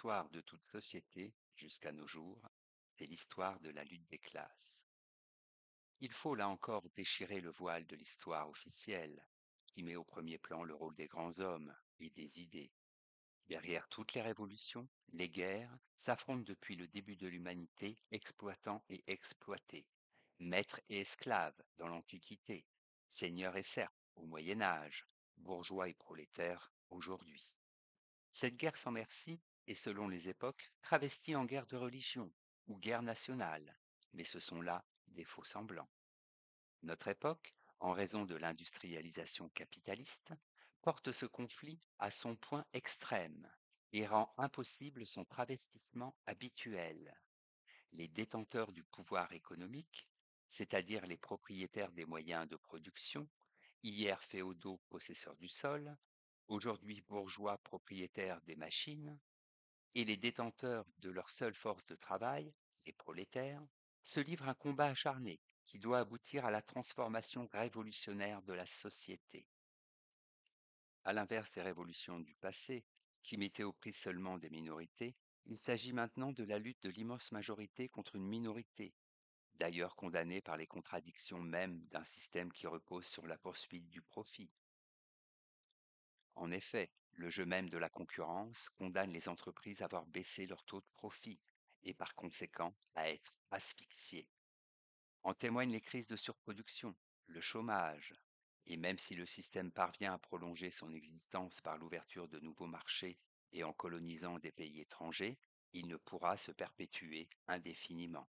l'histoire de toute société, jusqu'à nos jours, c'est l'histoire de la lutte des classes. Il faut là encore déchirer le voile de l'histoire officielle, qui met au premier plan le rôle des grands hommes et des idées. Derrière toutes les révolutions, les guerres s'affrontent depuis le début de l'humanité, exploitant et exploités, maîtres et esclaves dans l'Antiquité, seigneurs et serfs au Moyen Âge, bourgeois et prolétaires aujourd'hui. Cette guerre sans merci est, selon les époques, travestie en guerre de religion ou guerre nationale, mais ce sont là des faux semblants. Notre époque, en raison de l'industrialisation capitaliste, porte ce conflit à son point extrême et rend impossible son travestissement habituel. Les détenteurs du pouvoir économique, c'est-à-dire les propriétaires des moyens de production, hier féodaux possesseurs du sol, aujourd'hui bourgeois propriétaires des machines, et les détenteurs de leur seule force de travail, les prolétaires, se livrent un combat acharné qui doit aboutir à la transformation révolutionnaire de la société. À l'inverse des révolutions du passé, qui mettaient au prix seulement des minorités, il s'agit maintenant de la lutte de l'immense majorité contre une minorité, d'ailleurs condamnée par les contradictions mêmes d'un système qui repose sur la poursuite du profit. En effet, le jeu même de la concurrence condamne les entreprises à voir baisser leur taux de profit et par conséquent à être asphyxiées. En témoignent les crises de surproduction, le chômage, et même si le système parvient à prolonger son existence par l'ouverture de nouveaux marchés et en colonisant des pays étrangers, il ne pourra se perpétuer indéfiniment.